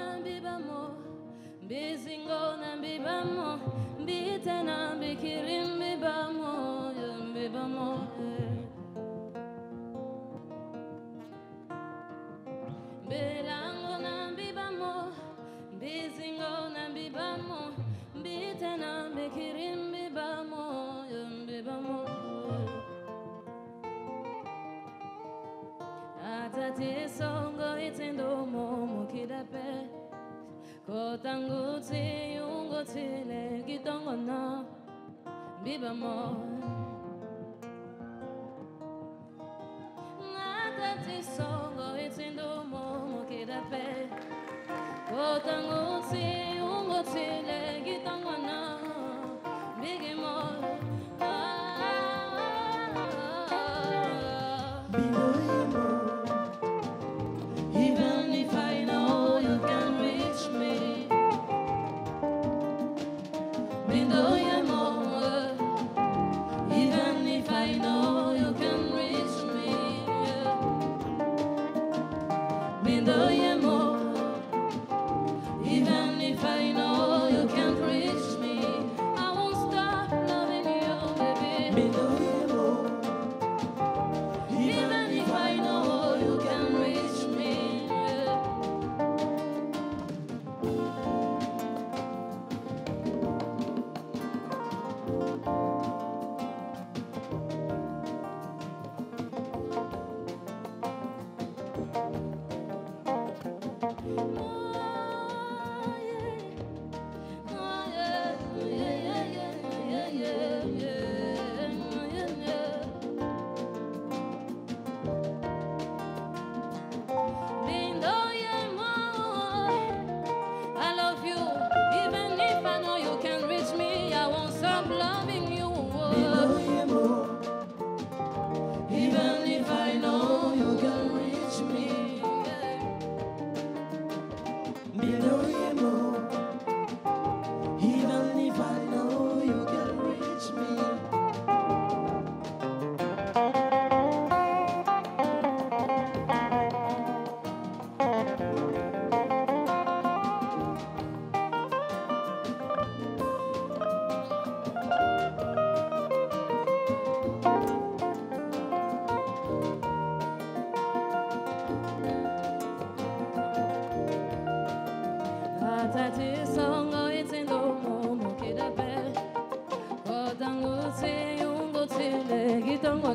Nambibamo, mbibamo eh. nambibamo, mbibamo mbitana bibamo mbibamo eh. Belango nambibamo, mbibamo nambibamo, mbibamo mbitana bibamo mbibamo mbibamo atati esongo itendo momo kidab Kotan gutxi, un gutxi, lekiton gona Biba mor Natatzi zongo itzin du momo kidape Kotan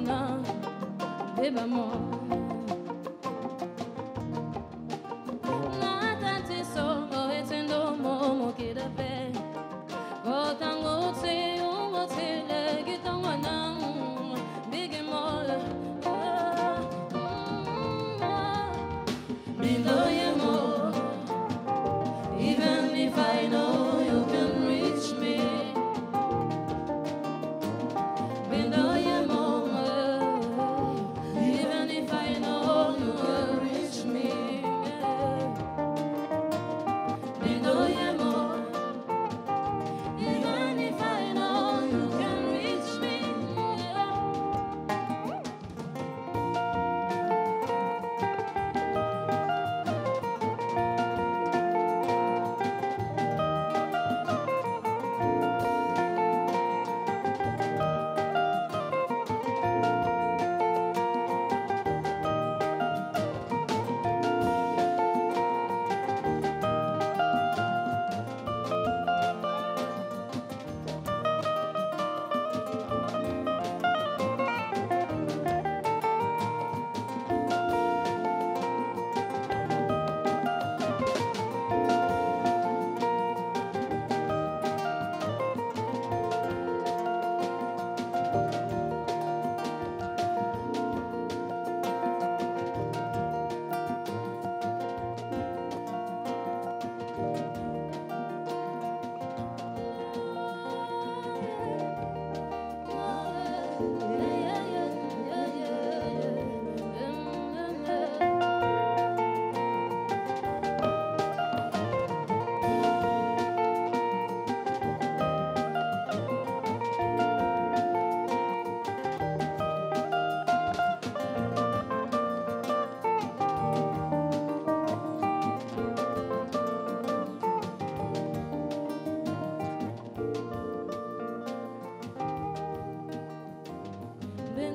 bonheur des mamans.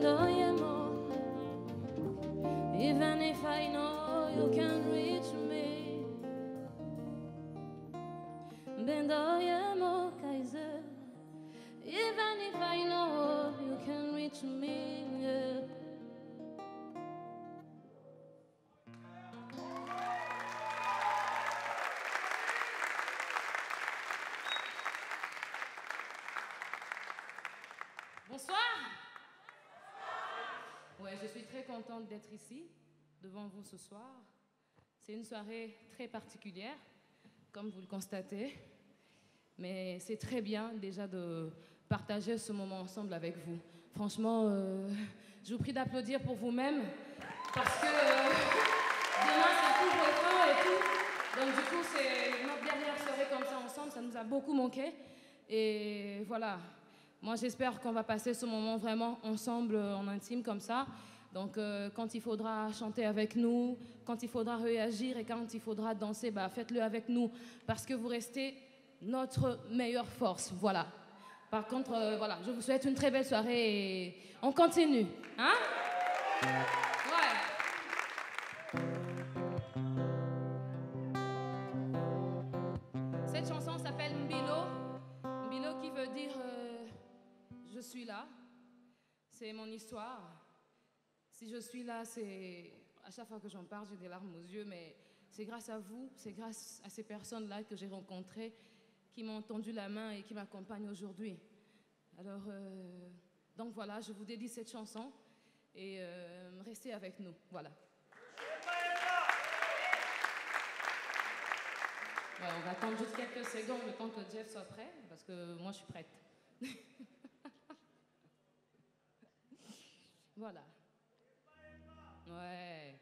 Stoję je suis très contente d'être ici, devant vous ce soir. C'est une soirée très particulière, comme vous le constatez. Mais c'est très bien déjà de partager ce moment ensemble avec vous. Franchement, euh, je vous prie d'applaudir pour vous-même, parce que euh, demain c'est couvre-feu et tout. Donc du coup, c'est notre dernière soirée comme ça ensemble, ça nous a beaucoup manqué. Et voilà, moi, j'espère qu'on va passer ce moment vraiment ensemble, euh, en intime, comme ça. Donc, euh, quand il faudra chanter avec nous, quand il faudra réagir et quand il faudra danser, bah, faites-le avec nous, parce que vous restez notre meilleure force. Voilà. Par contre, euh, voilà, je vous souhaite une très belle soirée et on continue. Hein? Cette chanson s'appelle Mbilo. Mbilo qui veut dire euh, je suis là. C'est mon histoire. Je suis là, c'est à chaque fois que j'en parle, j'ai des larmes aux yeux, mais c'est grâce à vous, c'est grâce à ces personnes-là que j'ai rencontrées, qui m'ont tendu la main et qui m'accompagnent aujourd'hui. Alors, euh, donc voilà, je vous dédie cette chanson et euh, restez avec nous. Voilà. On va attendre juste quelques secondes le temps que Jeff soit prêt, parce que moi je suis prête. voilà. Ouais.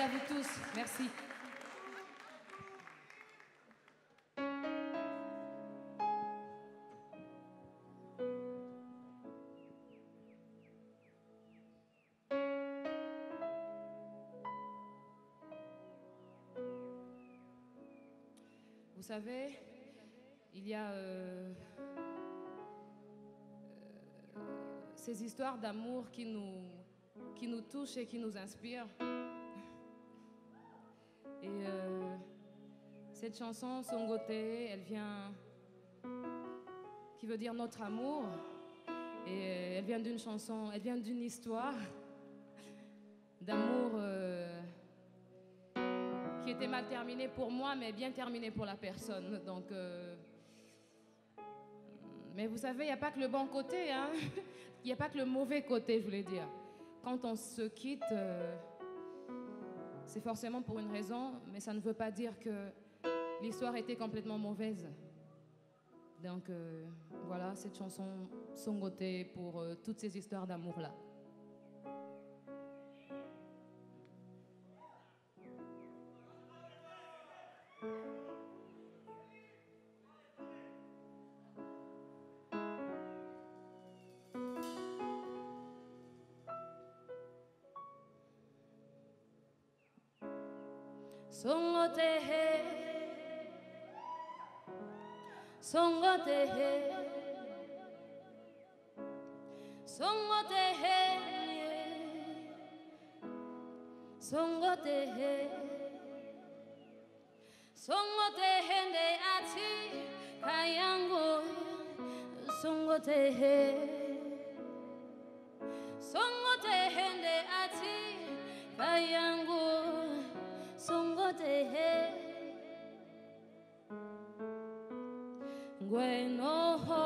À vous tous. Merci. Vous savez, il y a euh, euh, ces histoires d'amour qui nous, qui nous touchent et qui nous inspirent. Cette chanson, Songote, elle vient, qui veut dire notre amour. Et euh, elle vient d'une chanson, elle vient d'une histoire d'amour euh, qui était mal terminée pour moi, mais bien terminée pour la personne. Donc, euh, mais vous savez, il n'y a pas que le bon côté, hein. Il n'y a pas que le mauvais côté, je voulais dire. Quand on se quitte, c'est forcément pour une raison, mais ça ne veut pas dire que l'histoire était complètement mauvaise. Donc euh, voilà, cette chanson Songoté pour euh, toutes ces histoires d'amour-là. Songote Songote Songote Songote Songote hende ati kayangu Songote Songote hende ati kayangu Songote Gwenoho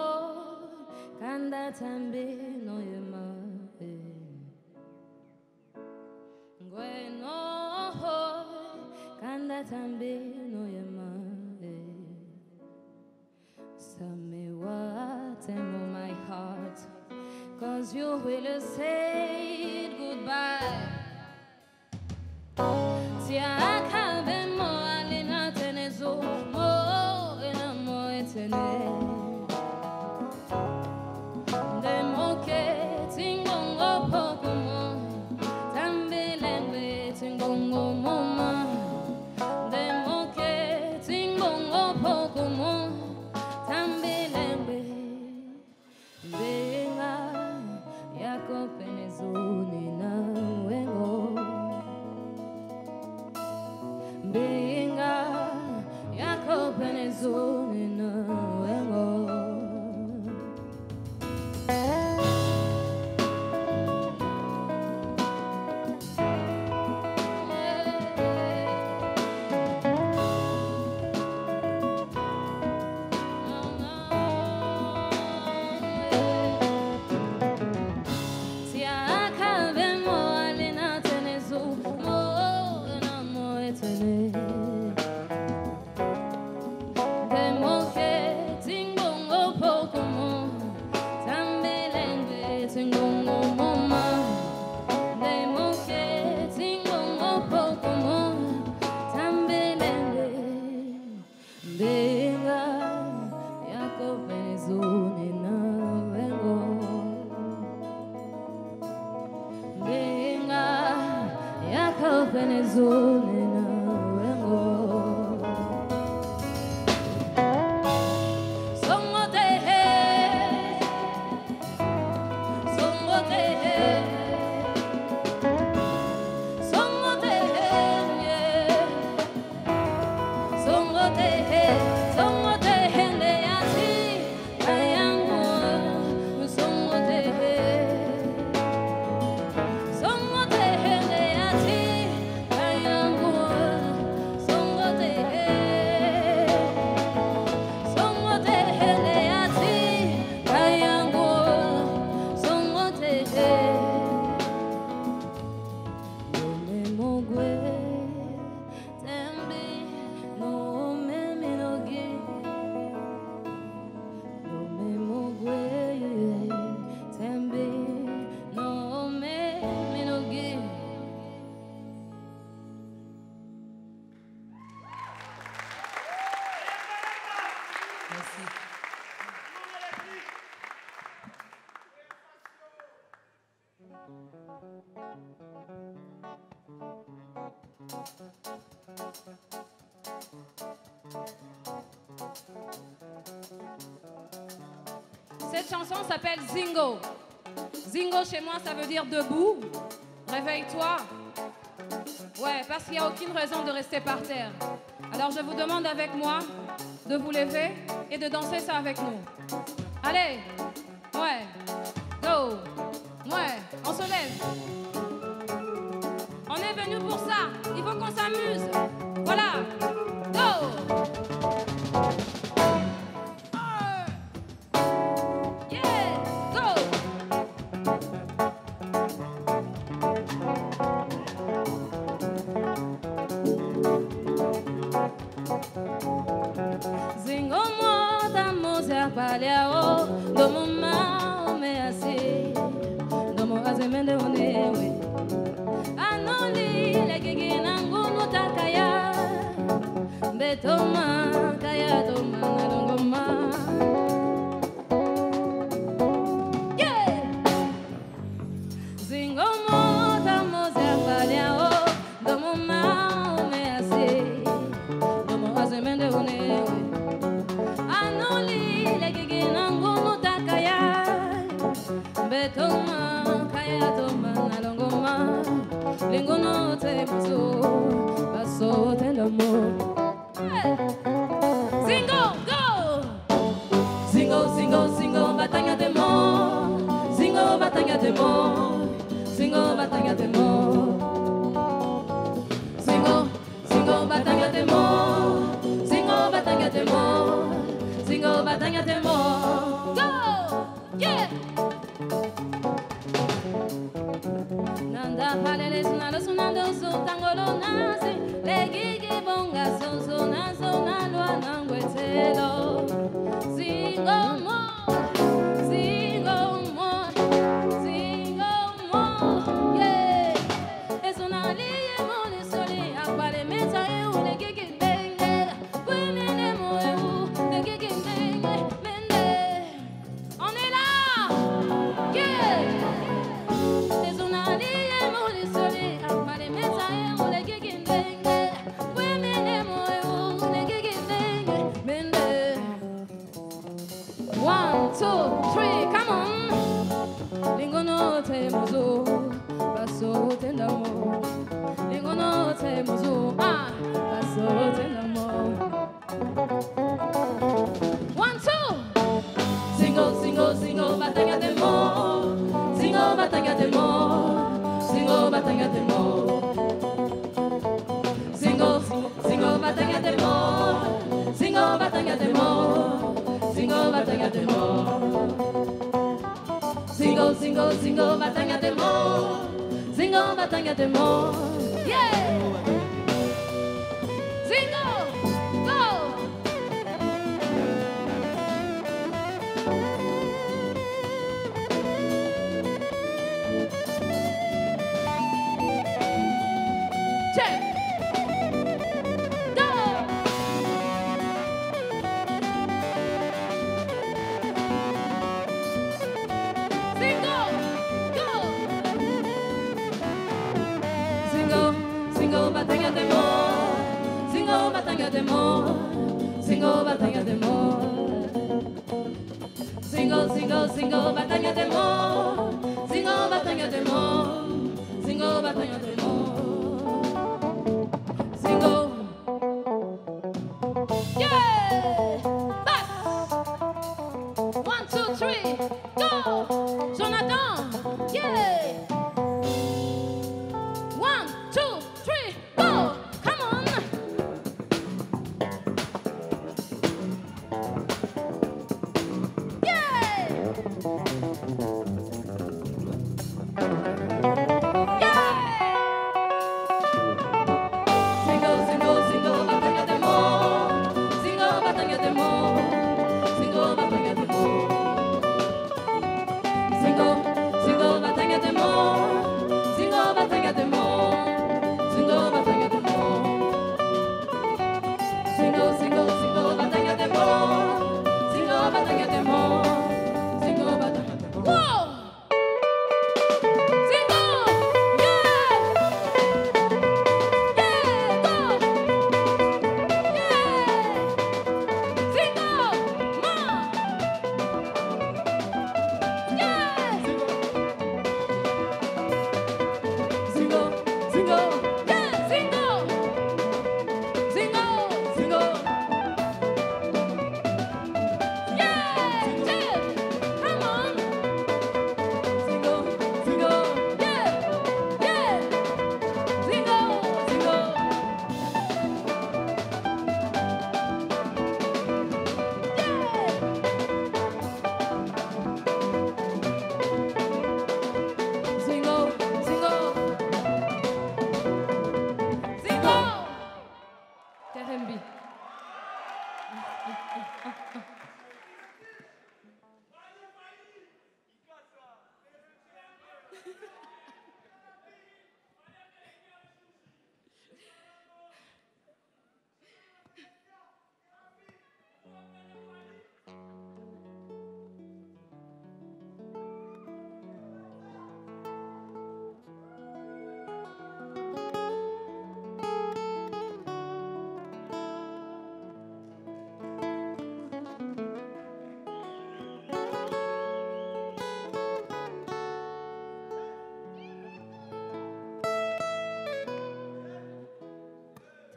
kanda tambi eh. no yema Gwenoho kanda tambi no yema eh. Samewa temo my heart Cause you will say goodbye. Siakabe yeah. s'appelle Zingo. Zingo chez moi, ça veut dire debout. Réveille-toi. Ouais, parce qu'il n'y a aucune raison de rester par terre. Alors je vous demande avec moi de vous lever et de danser ça avec nous. Allez, ouais, go, ouais, on se lève. On est venu pour ça, il faut qu'on s'amuse. Voilà, go. batalha.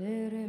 Tere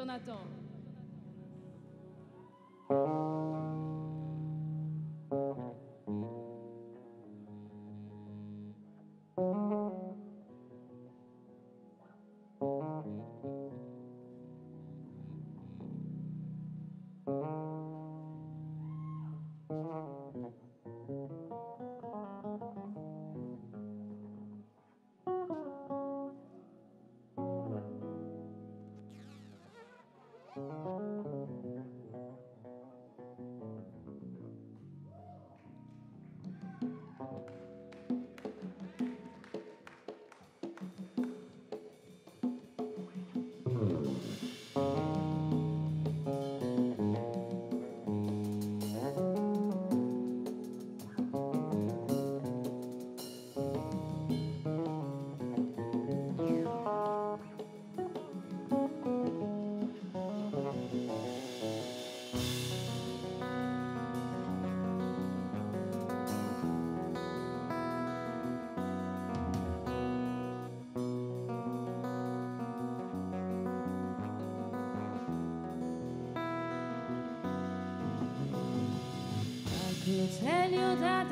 Jonathan. Tell you that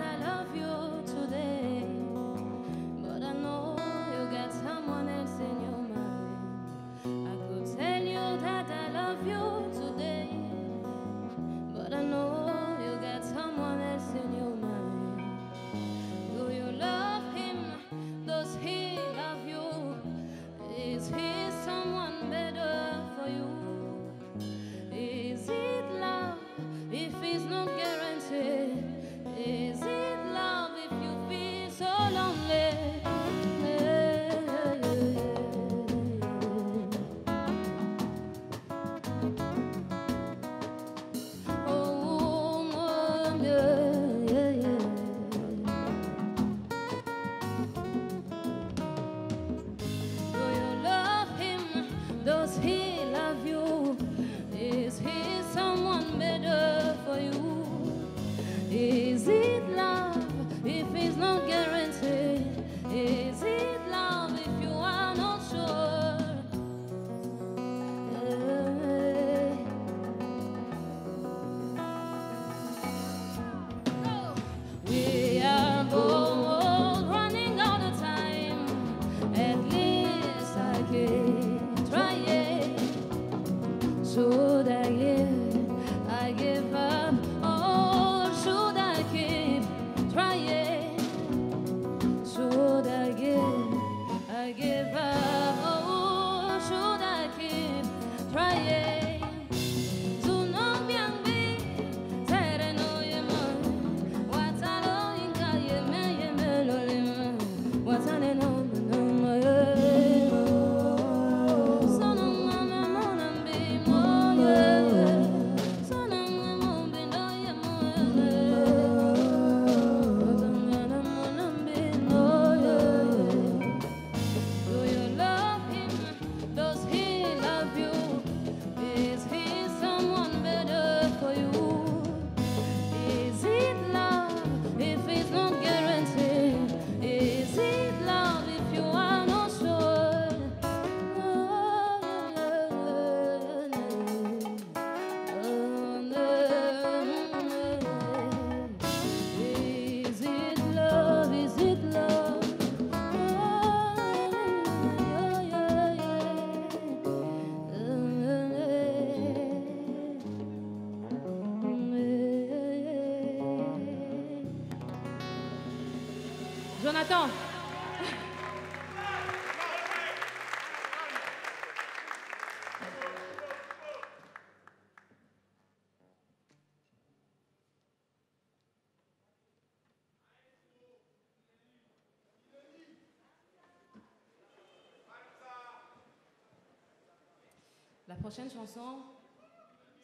prochaine chanson,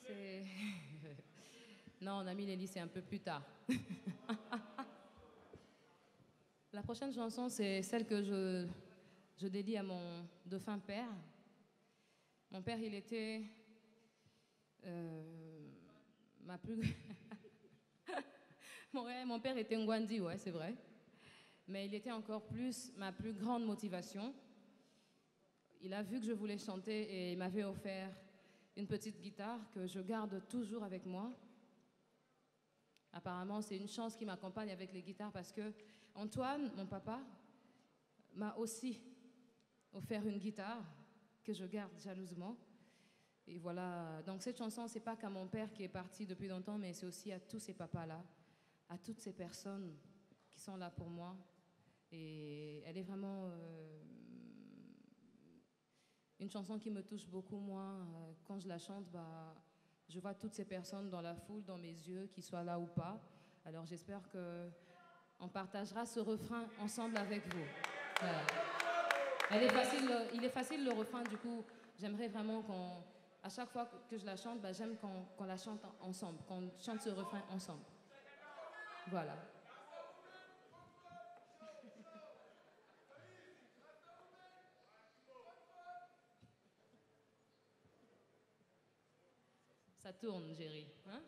c'est... non, on a mis les c'est un peu plus tard. La prochaine chanson, c'est celle que je, dédie à mon dauphin père. Mon père, il était euh, ma plus... mon, père était Ngwandi, ouais, c'est vrai. Mais il était encore plus ma plus grande motivation. Il a vu que je voulais chanter et il m'avait offert une petite guitare que je garde toujours avec moi. Apparemment, c'est une chance qui m'accompagne avec les guitares parce que Antoine, mon papa, m'a aussi offert une guitare que je garde jalousement. Et voilà, donc cette chanson, c'est pas qu'à mon père qui est parti depuis longtemps, mais c'est aussi à tous ces papas-là, à toutes ces personnes qui sont là pour moi. Et elle est vraiment euh, une chanson qui me touche beaucoup, moi. Euh, quand je la chante, bah, je vois toutes ces personnes dans la foule, dans mes yeux, qu'ils soient là ou pas. Alors j'espère que on partagera ce refrain ensemble avec vous. Il est facile le refrain, du coup, j'aimerais vraiment qu'on, à chaque fois que je la chante, bah, j'aime qu'on qu'on la chante ensemble, qu'on chante ce refrain ensemble. Voilà. Tourne, Géry. Hein?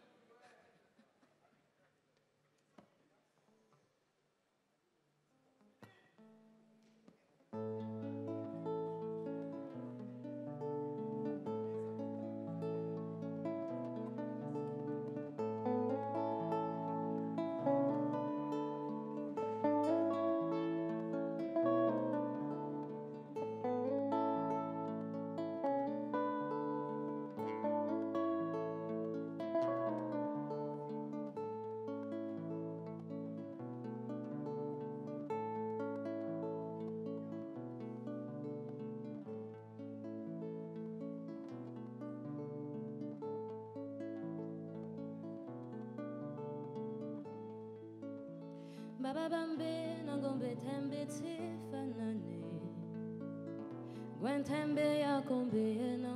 Baba bababambe nangombe tembe tifanane ya kombe na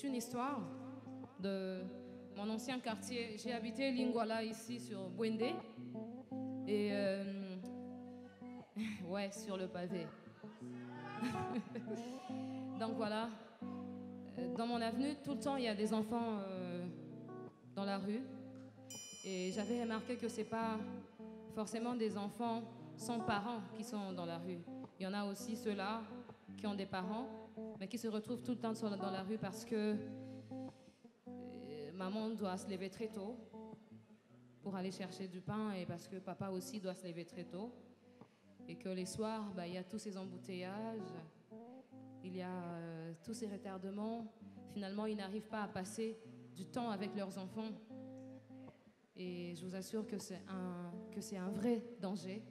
c'est une histoire de mon ancien quartier. J'ai habité Lingwala ici sur Bwende et euh, ouais sur le pavé. Donc voilà, dans mon avenue, tout le temps, il y a des enfants euh, dans la rue. Et j'avais remarqué que c'est pas forcément des enfants sans parents qui sont dans la rue. Il y en a aussi ceux-là qui ont des parents, mais qui se retrouvent tout le temps dans la rue parce que euh, maman doit se lever très tôt pour aller chercher du pain et parce que papa aussi doit se lever très tôt. Et que les soirs, bah, il y a tous ces embouteillages, il y a euh, tous ces retardements. Finalement, ils n'arrivent pas à passer du temps avec leurs enfants. Et je vous assure que c'est un, un vrai danger.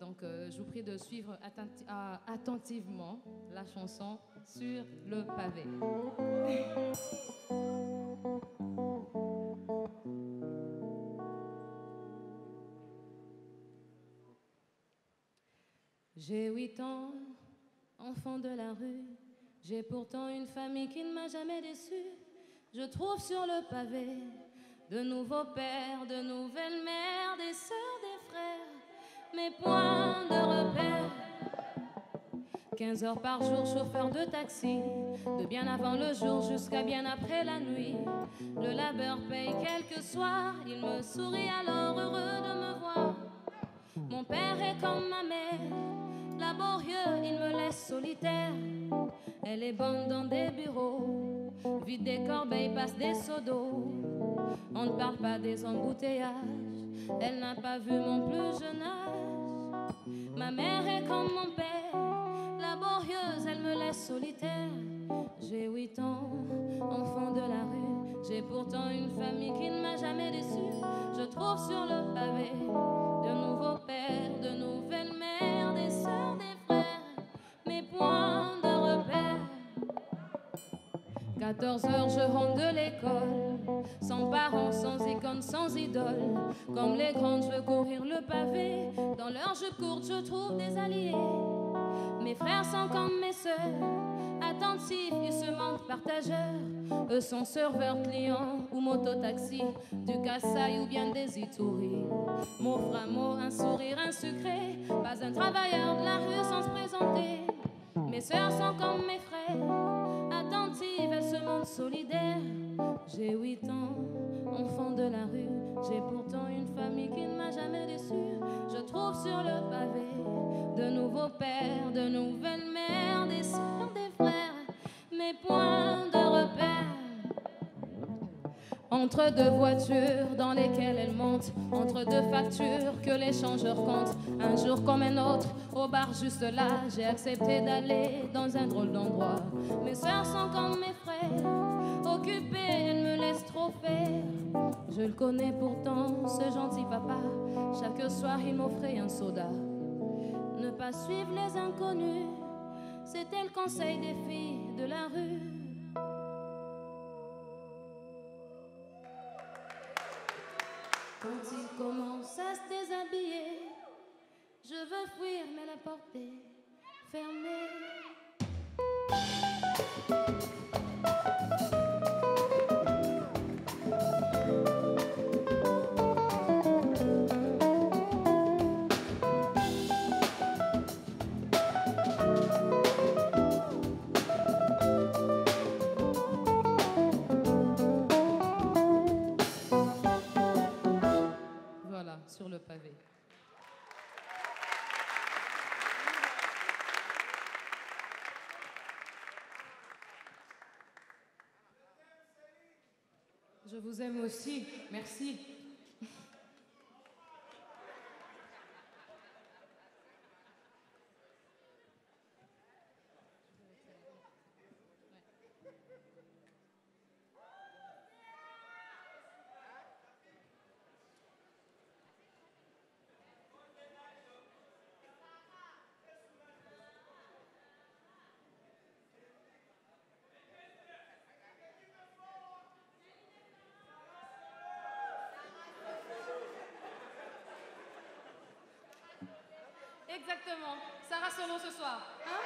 Donc, euh, je vous prie de suivre ah, attentivement la chanson sur le pavé. J'ai huit ans, enfant de la rue. J'ai pourtant une famille qui ne m'a jamais déçu. Je trouve sur le pavé de nouveaux pères, de nouvelles mères, des sœurs, mes points de repère. 15 heures par jour, chauffeur de taxi, de bien avant le jour jusqu'à bien après la nuit. Le labeur paye quelques soirs, il me sourit alors heureux de me voir. Mon père est comme ma mère, laborieux, il me laisse solitaire. Elle est bonne dans des bureaux, vide des corbeilles, passe des seaux d'eau. On ne parle pas des embouteillages, elle n'a pas vu mon plus jeune âge. Ma mère est comme mon père, laborieuse, elle me laisse solitaire. J'ai huit ans, enfant de la rue, j'ai pourtant une famille qui ne m'a jamais 14 heures, je rentre de l'école, sans parents, sans icône, sans idole. Comme les grandes, je veux courir le pavé. Dans leur jupes courte, je trouve des alliés. Mes frères sont comme mes sœurs, attentifs, ils se montrent partageurs. Eux sont serveurs, clients ou mototaxi, du Kassai ou bien des Itouris. Mot mot, un sourire, un sucré, pas un travailleur de la rue sans se présenter. Mes sœurs sont comme mes frères, j'ai 8 ans, enfant de la rue. J'ai pourtant une famille qui ne m'a jamais déçu. Je trouve sur le pavé de nouveaux pères, de nouvelles mères, des sœurs, des frères, mes points de repère. Entre deux voitures dans lesquelles elle monte, entre deux factures que l'échangeur compte, un jour comme un autre, au bar juste là, j'ai accepté d'aller dans un drôle d'endroit. Mes sœurs sont comme mes frères, elle me laisse trop faire. Je le connais pourtant, ce gentil papa. Chaque soir, il m'offrait un soda. Ne pas suivre les inconnus, c'était le conseil des filles de la rue. Quand il commence à se déshabiller, je veux fuir, mais la porte est fermée. sur le pavé. Je vous aime aussi. Merci. Exactement. Sarah Solon ce soir. Hein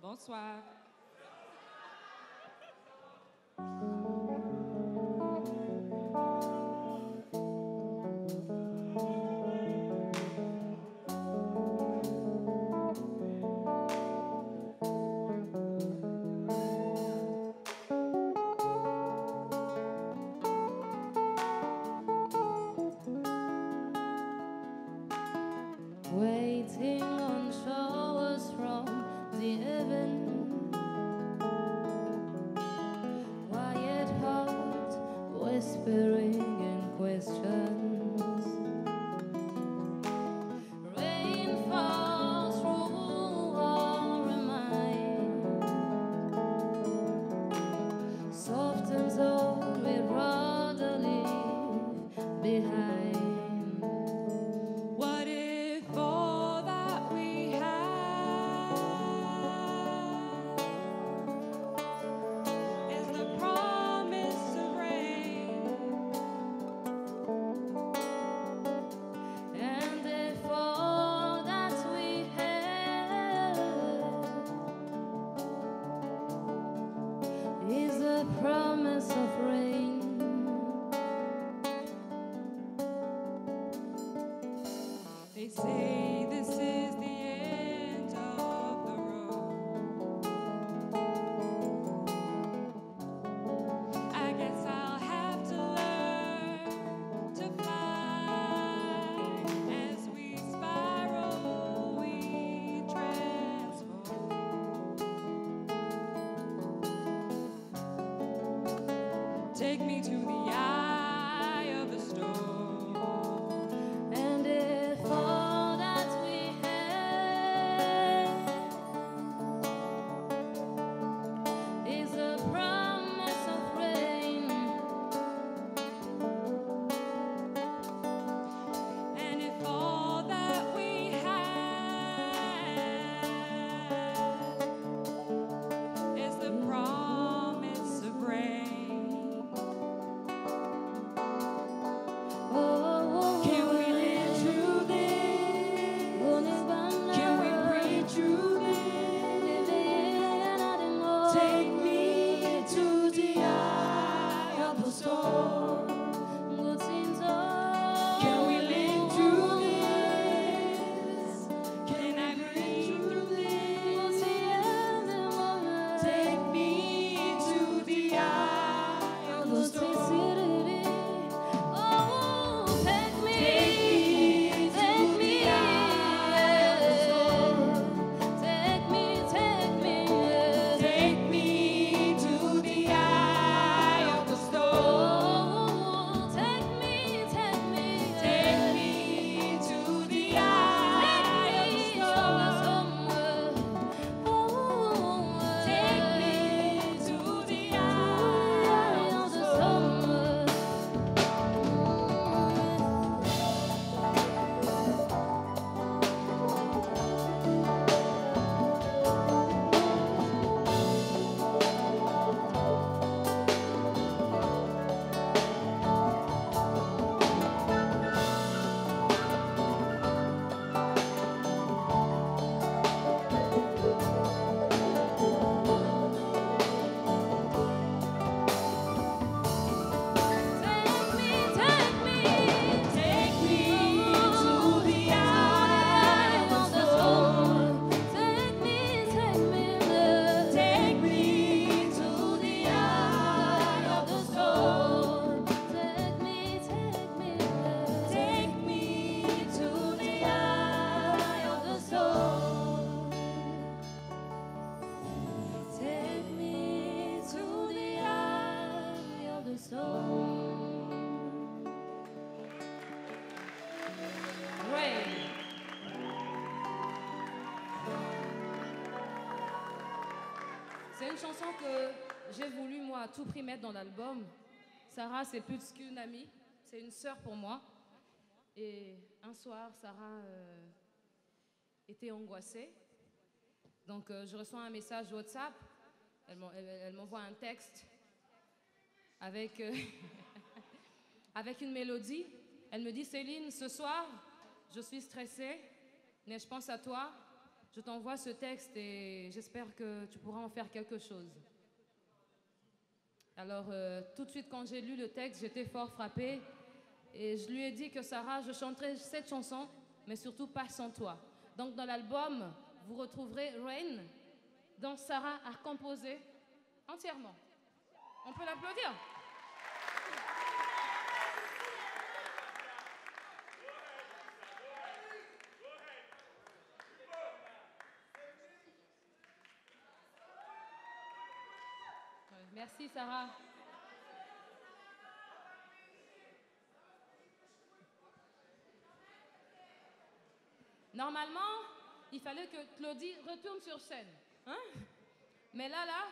Bonsoir. À tout prix mettre dans l'album. Sarah, c'est plus qu'une amie, c'est une sœur pour moi. Et un soir, Sarah euh, était angoissée. Donc, euh, je reçois un message WhatsApp. Elle m'en- elle- elle m'envoie un texte avec, euh, avec une mélodie. Elle me dit Céline, ce soir, je suis stressée, mais je pense à toi. Je t'envoie ce texte et j'espère que tu pourras en faire quelque chose. Alors, euh, tout de suite, quand j'ai lu le texte, j'étais fort frappée. Et je lui ai dit que Sarah, je chanterai cette chanson, mais surtout pas sans toi. Donc, dans l'album, vous retrouverez Rain, dont Sarah a composé entièrement. On peut l'applaudir. Merci Sarah. Normalement, il fallait que Claudie retourne sur scène. Hein? Mais là, là.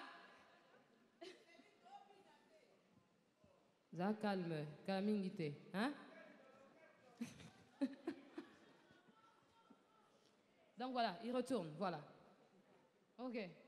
Ça calme, calmingité. Hein? Donc voilà, il retourne, voilà. Ok.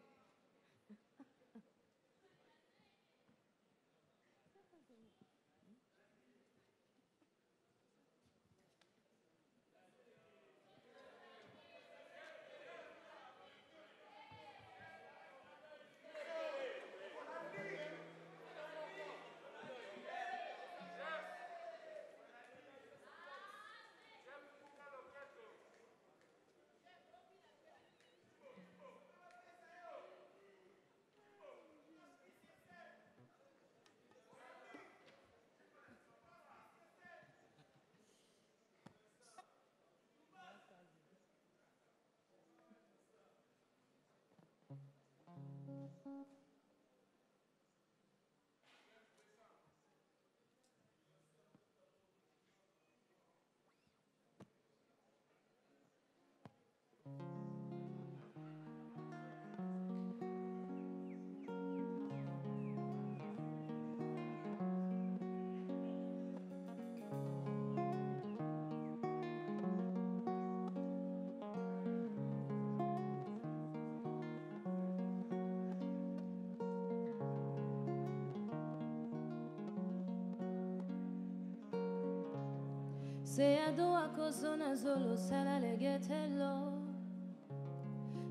Se ado akozona zolo sala legetelo.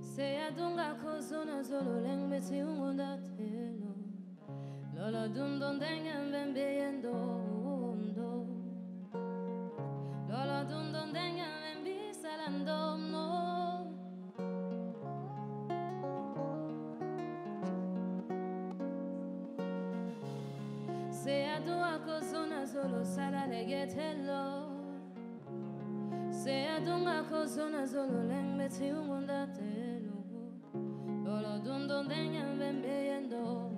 Se adunga kozona zolo lengmeti ungunda telo. Lola dun don dengen ben beyendo undo. Lola dun don dengen ben Se ado akozona zolo sala legetelo Se zolo sala legetelo. Zehadunkako zona zololen beti ungondate lugu Dolodun donden yan ben beyendo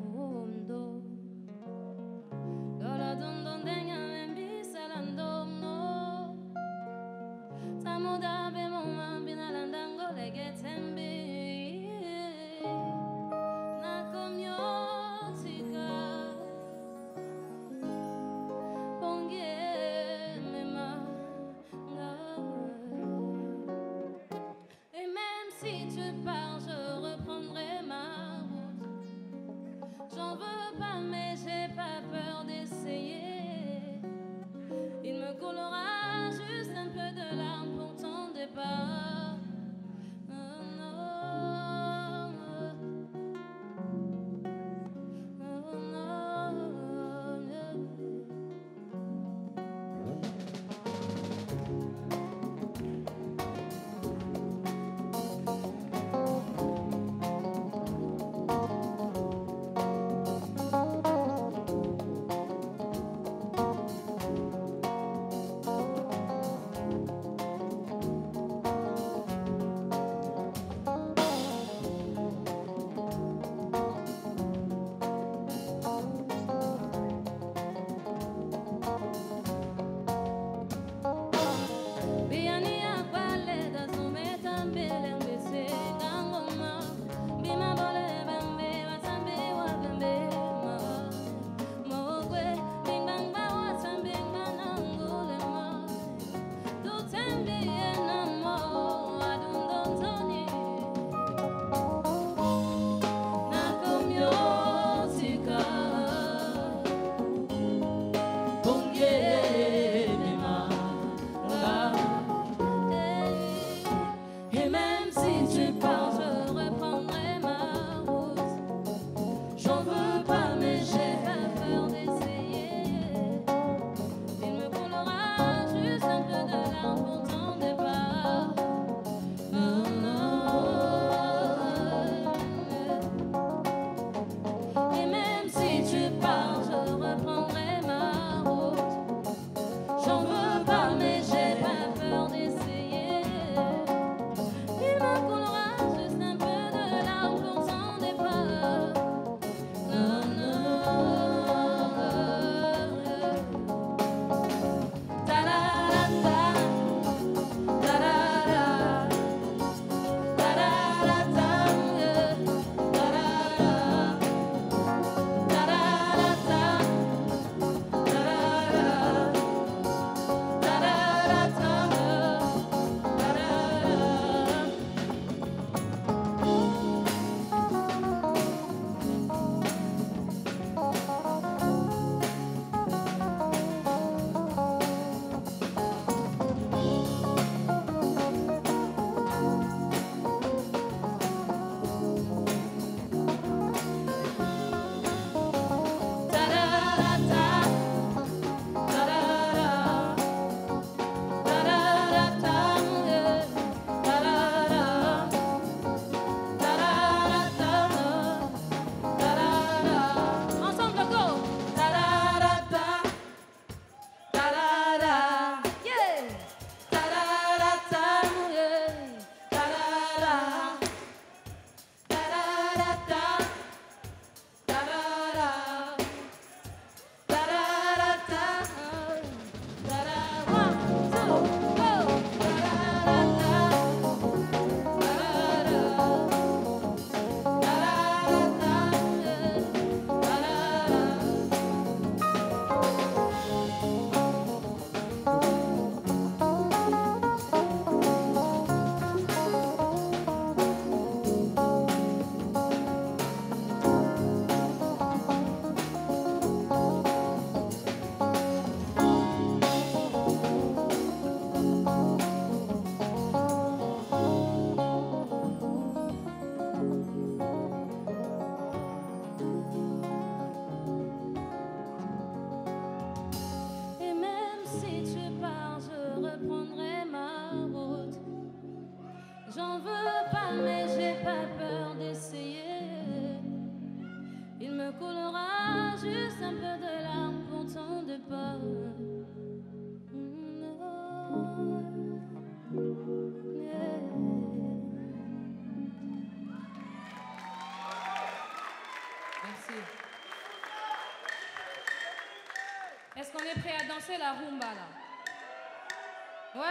Ouais.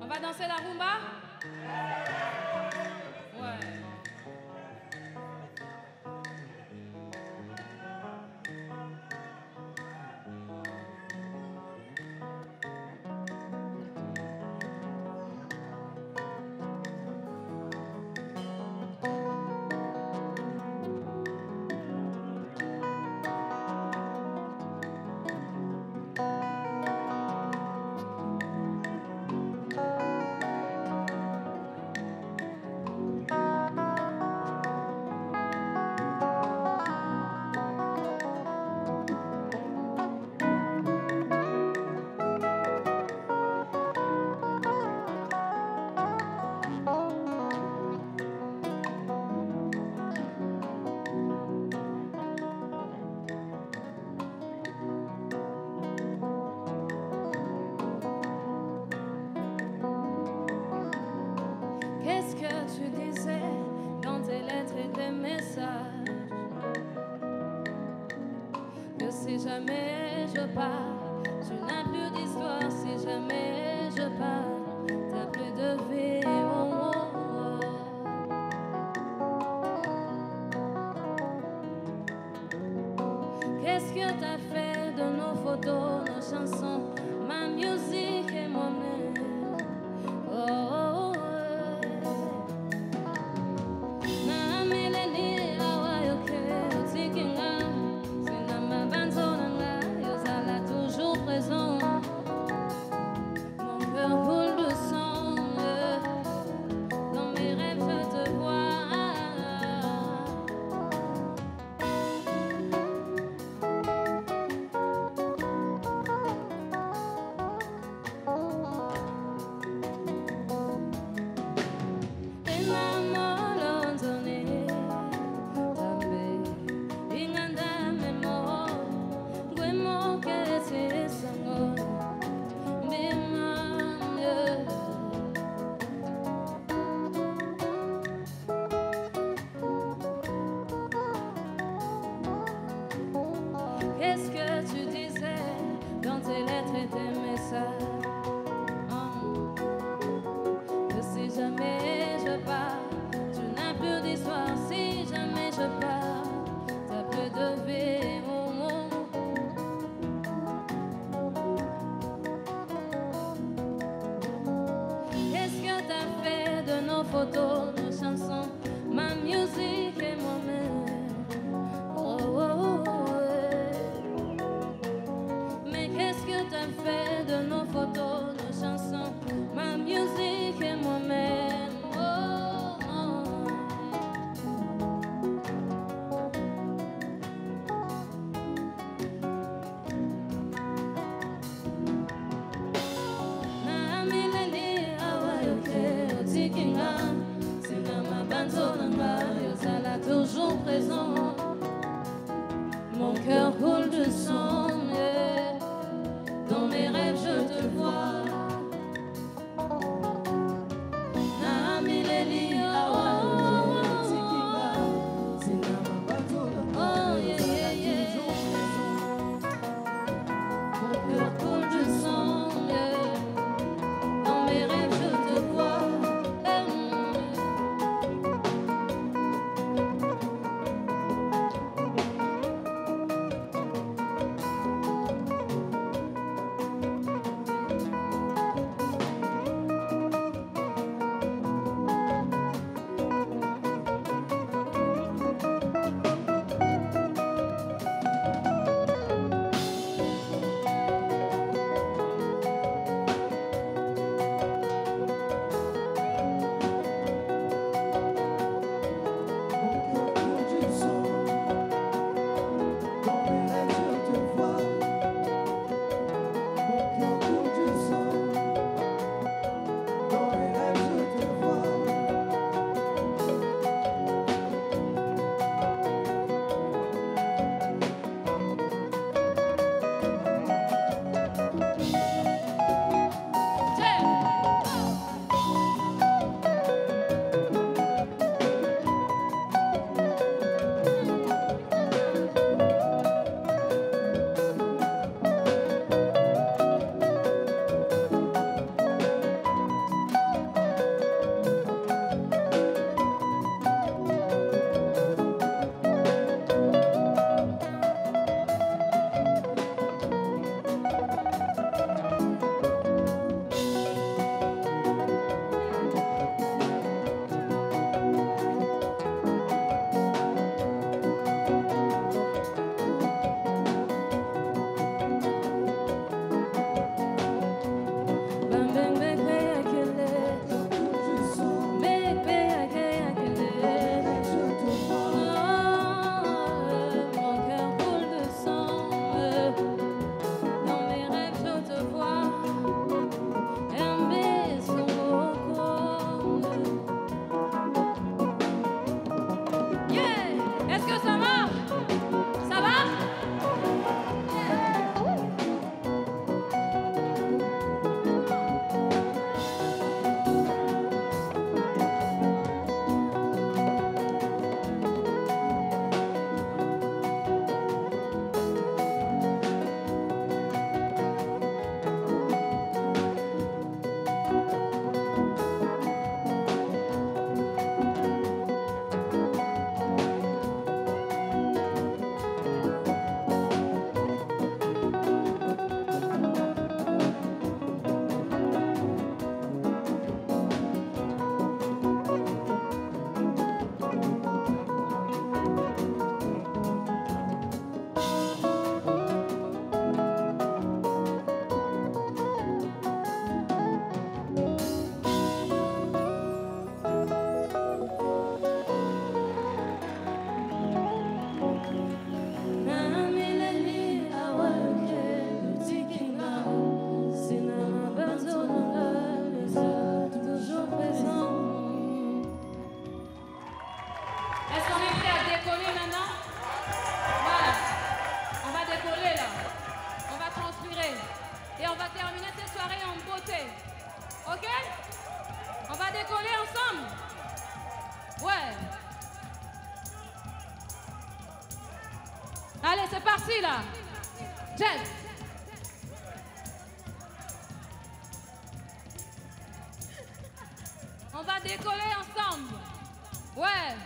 On va danser la rumba? On va décoller ensemble. Ouais.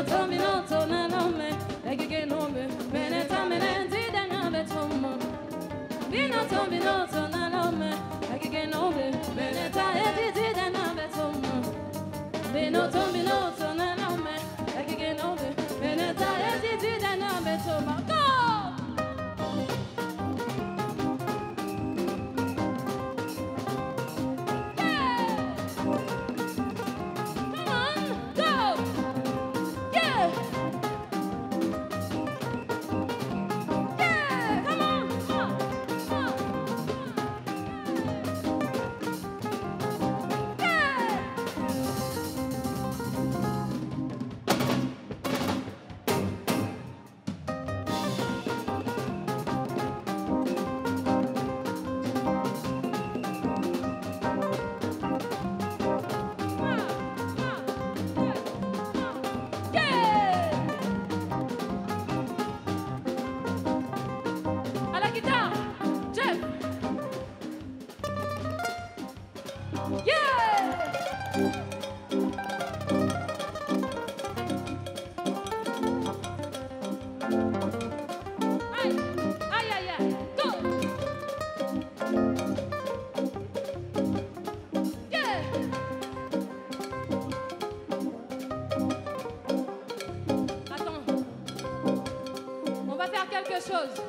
i'm come besos.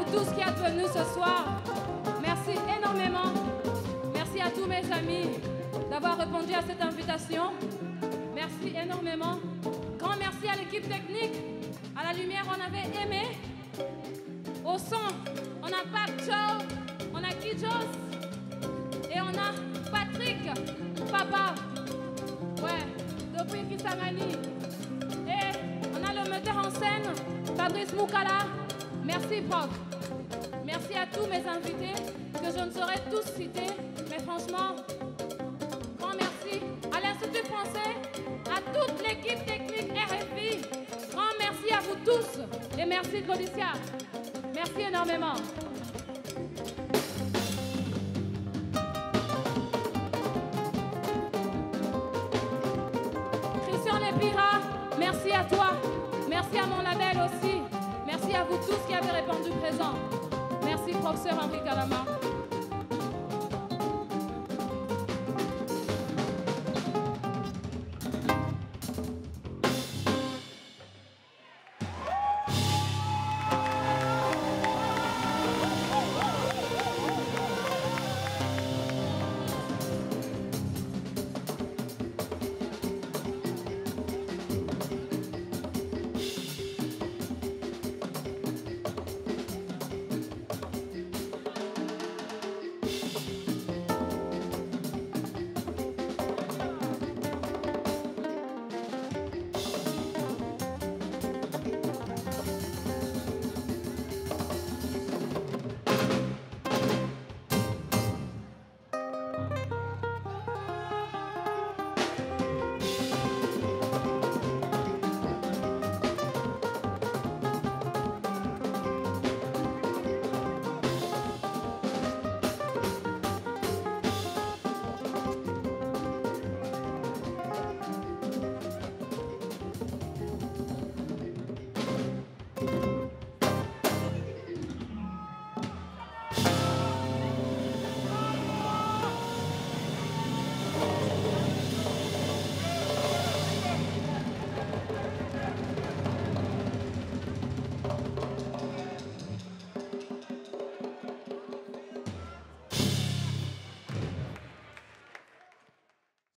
Vous tous qui êtes venus ce soir. Merci énormément. Merci à tous mes amis d'avoir répondu à cette invitation. Merci énormément. Grand merci à l'équipe technique. À la lumière, on avait aimé. Au son, on a Pat Joe, on a Kijos et on a Patrick, papa. Ouais, depuis Kisangani. Et on a le metteur en scène, Fabrice Moukala. Merci, prof. À tous mes invités, que je ne saurais tous citer, mais franchement, grand merci à l'Institut français, à toute l'équipe technique RFI. Grand merci à vous tous et merci Claudicia. Merci énormément. Christian Lepira, merci à toi. Merci à mon label aussi. Merci à vous tous qui avez répondu présent. Merci, professeur Henri Calama.